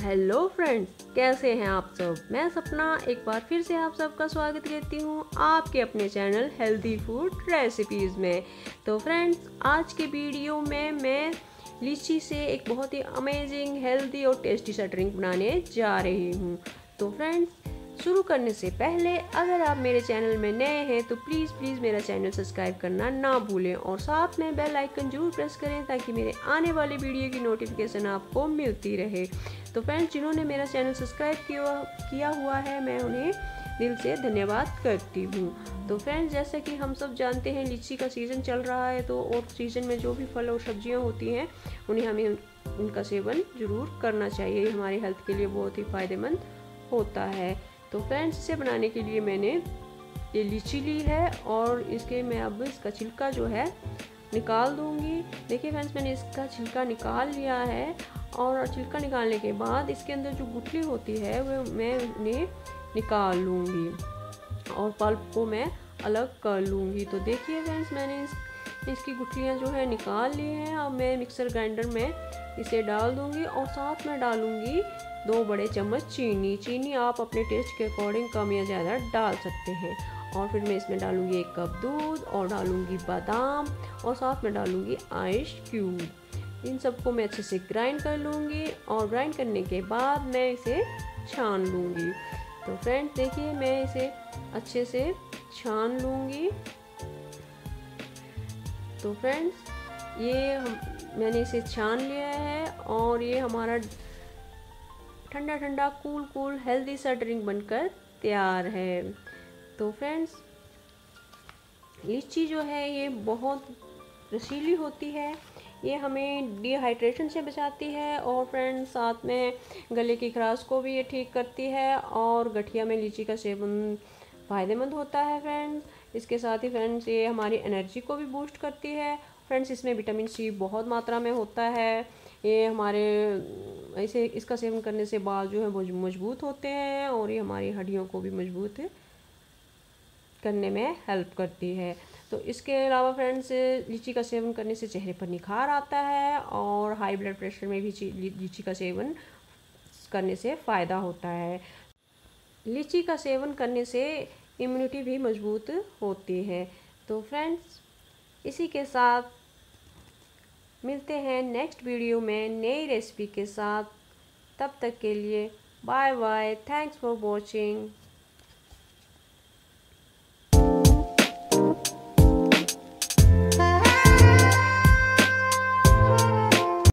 Hello friends, कैसे हैं आप सब? मैं सपना, एक बार फिर से आप सबका स्वागत करती हूँ आपके अपने चैनल हेल्दी फ़ूड रेसिपीज़ में। तो फ्रेंड्स, आज के वीडियो में मैं लीची से एक बहुत ही अमेजिंग हेल्दी और टेस्टी सा ड्रिंक बनाने जा रही हूँ। तो फ्रेंड्स शुरू करने से पहले, अगर आप मेरे चैनल में नए हैं तो प्लीज़ प्लीज़ मेरा चैनल सब्सक्राइब करना ना भूलें और साथ में बेल आइकन ज़रूर प्रेस करें ताकि मेरे आने वाले वीडियो की नोटिफिकेशन आपको मिलती रहे। तो फ्रेंड्स जिन्होंने मेरा चैनल सब्सक्राइब किया हुआ है, मैं उन्हें दिल से धन्यवाद करती हूँ। तो फ्रेंड्स जैसे कि हम सब जानते हैं, लीची का सीज़न चल रहा है तो और सीज़न में जो भी फल और सब्ज़ियाँ होती हैं, उन्हें हमें उनका सेवन ज़रूर करना चाहिए। हमारी हेल्थ के लिए बहुत ही फ़ायदेमंद होता है। तो फ्रेंड्स, इसे बनाने के लिए मैंने ये लीची ली है और इसके मैं अब इसका छिलका जो है निकाल दूँगी। देखिए फ्रेंड्स, मैंने इसका छिलका निकाल लिया है और छिलका निकालने के बाद इसके अंदर जो गुठली होती है, वो मैं उन्हें निकाल लूँगी और पल्प को मैं अलग कर लूँगी। तो देखिए फ्रेंड्स, मैंने इस इसकी गुठलियाँ जो है निकाल ली हैं। अब मैं मिक्सर ग्राइंडर में इसे डाल दूँगी और साथ में डालूँगी दो बड़े चम्मच चीनी। चीनी आप अपने टेस्ट के अकॉर्डिंग कम या ज़्यादा डाल सकते हैं। और फिर मैं इसमें डालूँगी एक कप दूध और डालूँगी बादाम और साथ में डालूँगी आइस क्यूब। इन सबको मैं अच्छे से ग्राइंड कर लूँगी और ग्राइंड करने के बाद मैं इसे छान लूँगी। तो फ्रेंड्स, देखिए मैं इसे अच्छे से छान लूँगी। तो फ्रेंड्स ये हम, मैंने इसे छान लिया है और ये हमारा ठंडा ठंडा कूल कूल हेल्दी सा ड्रिंक बनकर तैयार है। तो फ्रेंड्स लीची जो है, ये बहुत रसीली होती है। ये हमें डिहाइड्रेशन से बचाती है और फ्रेंड्स साथ में गले की खराश को भी ये ठीक करती है और गठिया में लीची का सेवन फ़ायदेमंद होता है फ्रेंड्स इसके साथ ही फ्रेंड्स ये हमारी एनर्जी को भी बूस्ट करती है. फ्रेंड्स इसमें विटामिन सी बहुत मात्रा में होता है. ये हमारे ऐसे इसका सेवन करने से बाल जो है मज़बूत होते हैं और ये हमारी हड्डियों को भी मज़बूत करने में हेल्प करती है. तो इसके अलावा फ्रेंड्स लीची का सेवन करने से चेहरे पर निखार आता है और हाई ब्लड प्रेशर में भी लीची का सेवन करने से फ़ायदा होता है. लीची का सेवन करने से इम्यूनिटी भी मज़बूत होती है। तो फ्रेंड्स इसी के साथ मिलते हैं नेक्स्ट वीडियो में नई रेसिपी के साथ। तब तक के लिए bye bye thanks for watching